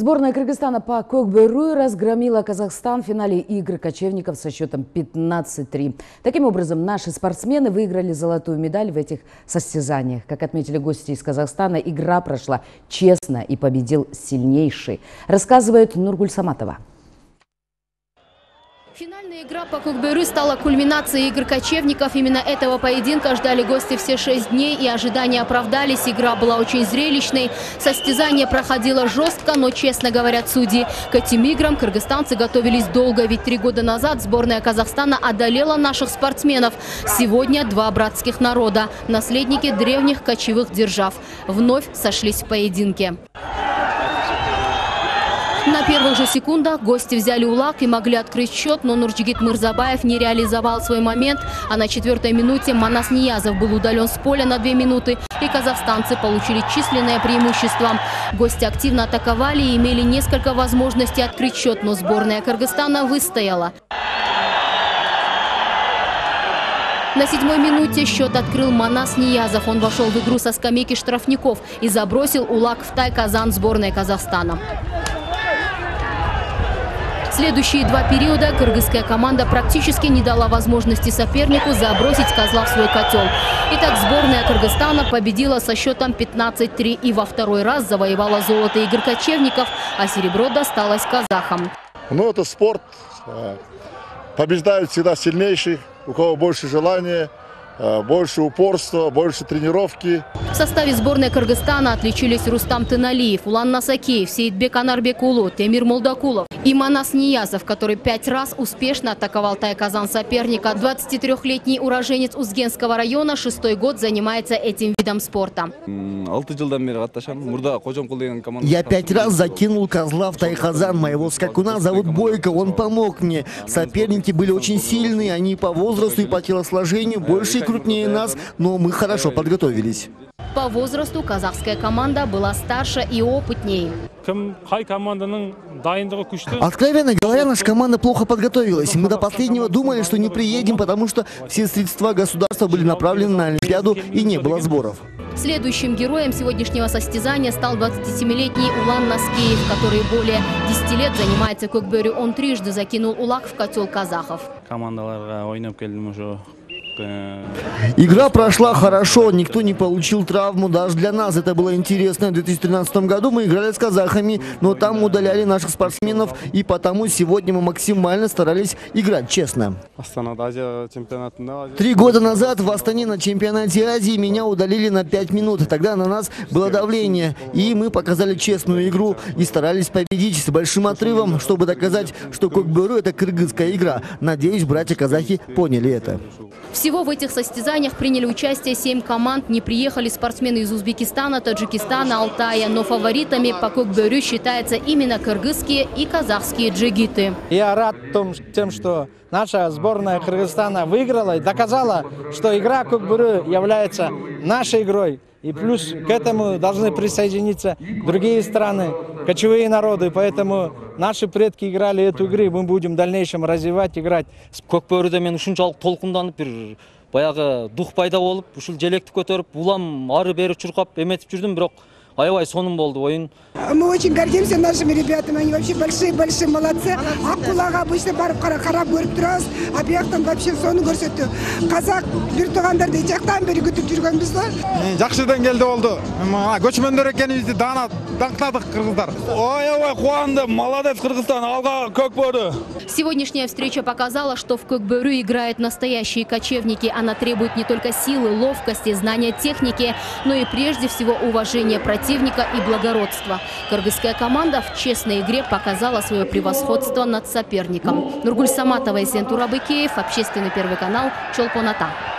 Сборная Кыргызстана по Кокберу разгромила Казахстан в финале игр кочевников со счетом 15-3. Таким образом, наши спортсмены выиграли золотую медаль в этих состязаниях. Как отметили гости из Казахстана, игра прошла честно и победил сильнейший. Рассказывает Нургуль Саматова. Финальная игра по Кукберу стала кульминацией игр кочевников. Именно этого поединка ждали гости все шесть дней, и ожидания оправдались. Игра была очень зрелищной. Состязание проходило жестко, но, честно говорят судьи, к этим играм кыргызстанцы готовились долго, ведь три года назад сборная Казахстана одолела наших спортсменов. Сегодня два братских народа, наследники древних кочевых держав, вновь сошлись в поединке. На первых же секундах гости взяли улак и могли открыть счет, но Нурджигит Мырзабаев не реализовал свой момент. А на четвертой минуте Манас Ниязов был удален с поля на две минуты, и казахстанцы получили численное преимущество. Гости активно атаковали и имели несколько возможностей открыть счет, но сборная Кыргызстана выстояла. На седьмой минуте счет открыл Манас Ниязов. Он вошел в игру со скамейки штрафников и забросил улак в тай Казан сборной Казахстана. Следующие два периода кыргызская команда практически не дала возможности сопернику забросить козла в свой котел. Итак, сборная Кыргызстана победила со счетом 15-3 и во второй раз завоевала золото игр кочевников, а серебро досталось казахам. Ну, это спорт. Э, побеждают всегда сильнейший, у кого больше желания. Э, больше упорства, больше тренировки. В составе сборной Кыргызстана отличились Рустам Тыналиев, Улан Насакеев, Сейдбек Анарбекулу, Темир Молдакулов и Манас Ниязов, который пять раз успешно атаковал Тайказан соперника. 23-летний уроженец Узгенского района шестой год занимается этим видом спорта. Я пять раз закинул козла в Тайхазан. Моего скакуна зовут Бойко, он помог мне. Соперники были очень сильные, они по возрасту и по телосложению больше крупнее нас, но мы хорошо подготовились. По возрасту казахская команда была старше и опытнее. Откровенно говоря, наша команда плохо подготовилась. Мы до последнего думали, что не приедем, потому что все средства государства были направлены на Олимпиаду и не было сборов. Следующим героем сегодняшнего состязания стал 27-летний Улан Наскеев, который более 10 лет занимается кокберю. Он трижды закинул улак в котел казахов. Игра прошла хорошо, никто не получил травму, даже для нас это было интересно. В 2013 году мы играли с казахами, но там удаляли наших спортсменов, и потому сегодня мы максимально старались играть честно. Три года назад в Астане на чемпионате Азии меня удалили на 5 минут. Тогда на нас было давление, и мы показали честную игру и старались победить с большим отрывом, чтобы доказать, что Кокберу это кыргызская игра. Надеюсь, братья-казахи поняли это. Всего в этих состязаниях приняли участие семь команд. Не приехали спортсмены из Узбекистана, Таджикистана, Алтая. Но фаворитами по кокберю считаются именно кыргызские и казахские джигиты. Я рад тем, что наша сборная Кыргызстана выиграла и доказала, что игра кокберю является нашей игрой. И плюс к этому должны присоединиться другие страны, кочевые народы. Поэтому наши предки играли эту игру, мы будем в дальнейшем развивать, играть. көкбөріде мен ушунчалык толкунданып бир баягы дух пайда болуп ушул желекти көтөрүп улам ары бери чуркап эметип жүрдүм бирок аябай сонун болду оюн мы очень гордимся нашими ребятами. Они вообще большие большие молодцы. Акулага обычно барып карап көрүп турабыз а бияктан вообще сонун көрсөттү казак бир туугандарды жактан бери күтүп жүргөнбүз да. Жакшы деңгээлде болду көчмөндөр экенибизди даңктадык кыргыздар аябай кубандым молодец кыргызстан алга көкбөрү сегодняшняя встреча показала что в көкбөрү играют настоящие кочевники. Она требует не только силы ловкости знания техники но и прежде всего уважения противника противника и благородства. Кыргызская команда в честной игре показала свое превосходство над соперником. Нургуль Саматова и Сентура Быкеев, Общественный первый канал, Чолпоната.